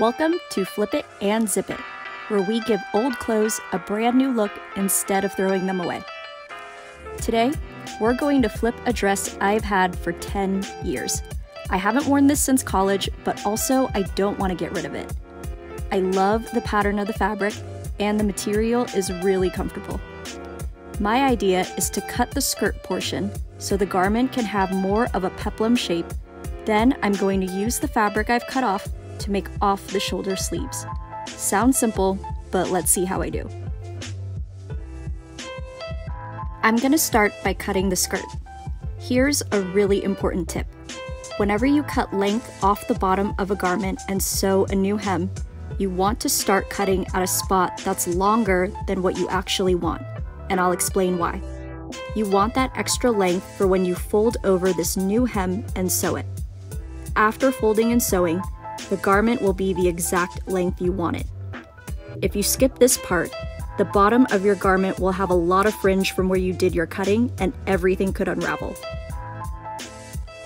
Welcome to Flip It and Zip It, where we give old clothes a brand new look instead of throwing them away. Today, we're going to flip a dress I've had for 10 years. I haven't worn this since college, but also I don't want to get rid of it. I love the pattern of the fabric, and the material is really comfortable. My idea is to cut the skirt portion so the garment can have more of a peplum shape. Then I'm going to use the fabric I've cut off to make off the shoulder sleeves. Sounds simple, but let's see how I do. I'm gonna start by cutting the skirt. Here's a really important tip. Whenever you cut length off the bottom of a garment and sew a new hem, you want to start cutting at a spot that's longer than what you actually want, and I'll explain why. You want that extra length for when you fold over this new hem and sew it. After folding and sewing, the garment will be the exact length you want it. If you skip this part, the bottom of your garment will have a lot of fringe from where you did your cutting and everything could unravel.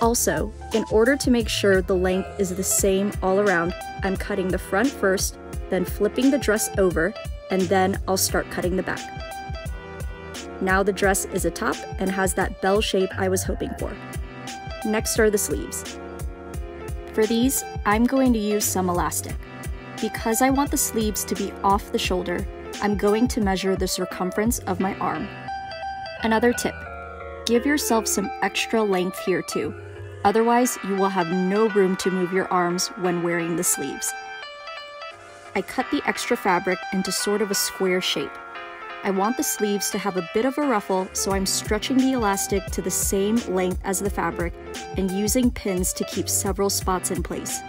Also, in order to make sure the length is the same all around, I'm cutting the front first, then flipping the dress over, and then I'll start cutting the back. Now the dress is a top and has that bell shape I was hoping for. Next are the sleeves. For these, I'm going to use some elastic. Because I want the sleeves to be off the shoulder, I'm going to measure the circumference of my arm. Another tip, give yourself some extra length here too. Otherwise, you will have no room to move your arms when wearing the sleeves. I cut the extra fabric into sort of a square shape. I want the sleeves to have a bit of a ruffle, so I'm stretching the elastic to the same length as the fabric and using pins to keep several spots in place.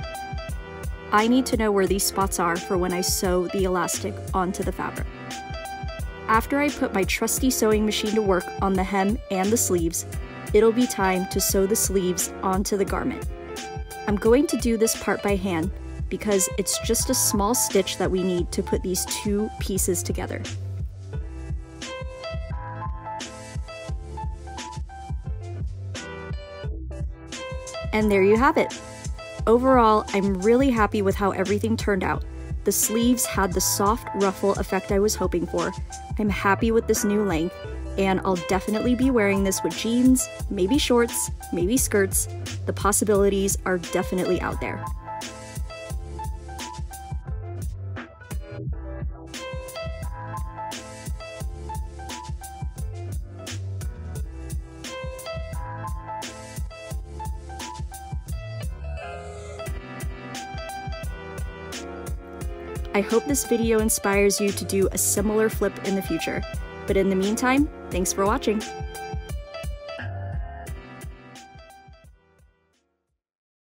I need to know where these spots are for when I sew the elastic onto the fabric. After I put my trusty sewing machine to work on the hem and the sleeves, it'll be time to sew the sleeves onto the garment. I'm going to do this part by hand because it's just a small stitch that we need to put these two pieces together. And there you have it. Overall, I'm really happy with how everything turned out. The sleeves had the soft ruffle effect I was hoping for. I'm happy with this new length, and I'll definitely be wearing this with jeans, maybe shorts, maybe skirts. The possibilities are definitely out there. I hope this video inspires you to do a similar flip in the future. But in the meantime, thanks for watching.